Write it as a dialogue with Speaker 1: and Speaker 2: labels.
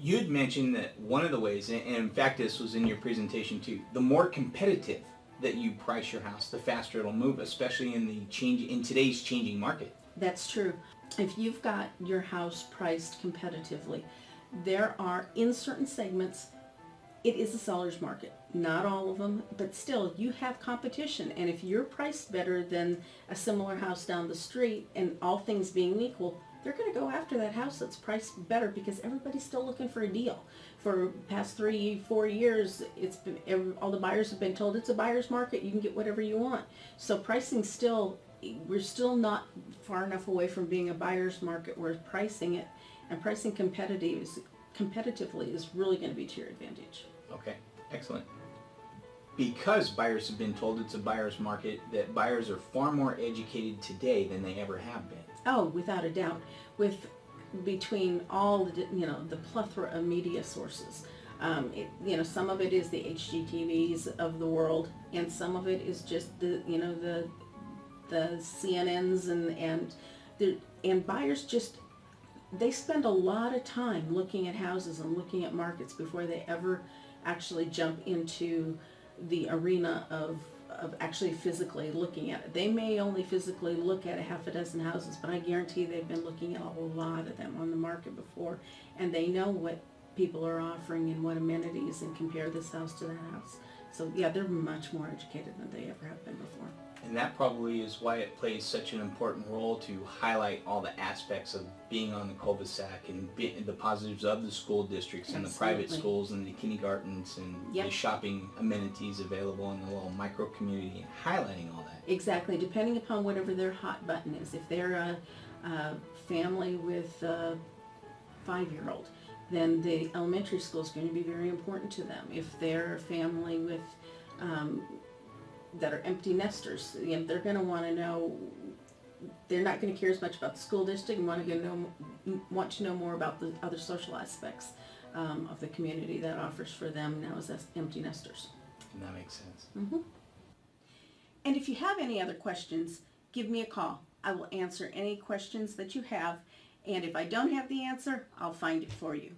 Speaker 1: You'd mentioned that one of the ways, and in fact this was in your presentation too, the more competitive that you price your house, the faster it'll move, especially in the change in today's changing market.
Speaker 2: That's true. If you've got your house priced competitively, there are in certain segments, it is a seller's market. Not all of them, but still, you have competition. And if you're priced better than a similar house down the street, and all things being equal, they're going to go after that house that's priced better because everybody's still looking for a deal. For past three, four years, it's been all the buyers have been told it's a buyer's market. You can get whatever you want. So pricing still, we're still not far enough away from being a buyer's market where pricing it and pricing competitive is, competitively is really going to be to your advantage.
Speaker 1: Okay, excellent. Because buyers have been told it's a buyer's market, that buyers are far more educated today than they ever have been.
Speaker 2: Oh, without a doubt. With between all the you know the plethora of media sources, um, it, you know some of it is the HGTVs of the world, and some of it is just the you know the the CNNs and and the and buyers just they spend a lot of time looking at houses and looking at markets before they ever actually jump into the arena of of actually physically looking at it. They may only physically look at a half a dozen houses, but I guarantee they've been looking at a lot of them on the market before, and they know what people are offering and what amenities and compare this house to that house. So yeah, they're much more educated than they ever have been before.
Speaker 1: And that probably is why it plays such an important role to highlight all the aspects of being on the cul-de-sac and be, the positives of the school districts and the private schools and the kindergartens and the shopping amenities available in the little micro community and highlighting all that.
Speaker 2: Exactly, depending upon whatever their hot button is. If they're a, a family with a five-year-old, then the elementary school is going to be very important to them. If they're a family with um, that are empty nesters, you know, they're going to want to know. They're not going to care as much about the school district and want to know want to know more about the other social aspects um, of the community that offers for them now as empty nesters.
Speaker 1: And that makes sense.
Speaker 2: And if you have any other questions, give me a call. I will answer any questions that you have. And if I don't have the answer, I'll find it for you.